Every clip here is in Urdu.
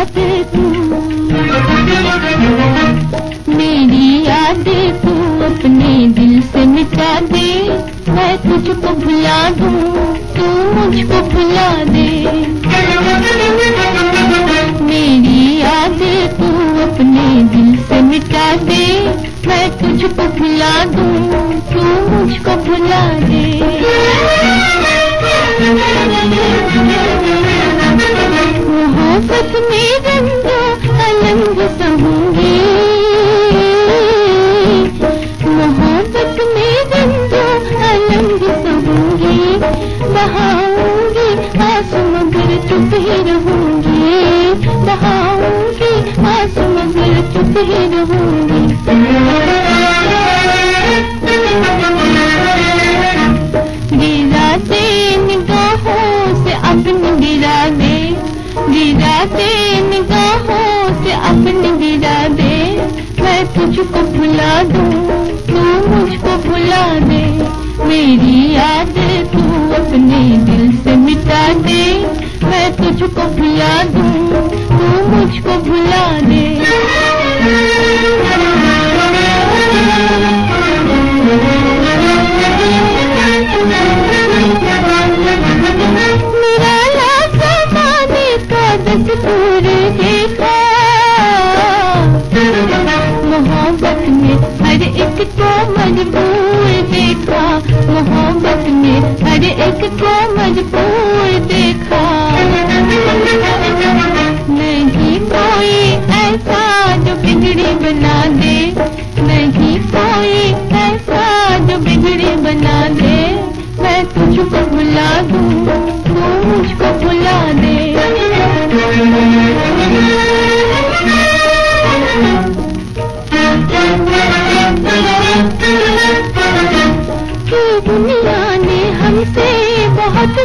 یاد تو میری یاد تو اپنے دل سے مٹا دے میں تجھ کو بھلا دوں، تو مجھ کو بھلا دے۔ میری یاد تو اپنے دل سے مٹا دے میں تجھ کو بھلا دوں، تو مجھ کو بھلا دے۔ ہاتھ میں رنگا کلنگ سہوں گی محبت میں رنگا کلنگ سہوں گی بہاؤں گی آس مگر چپ ہی رہوں گی بہاؤں گی آس مگر چپ ہی رہوں گی تجھ کو بھلا دوں تو مجھ کو بھلا دے۔ میری یاد تو اپنے دل سے مٹا دے۔ میں تجھ کو بھلا دوں، تو مجھ کو بھلا دے۔ ہر کو مجبور دیکھا۔ نہیں کوئی ایسا جو بگڑی بنا دے۔ نہیں کوئی ایسا جو بگڑی بنا دے۔ میں تجھ کو بلا دوں، تو مجھ کو بلا دے۔ دنیا نے ہم سے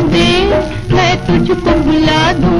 دے میں تجھ کو بھلا دوں۔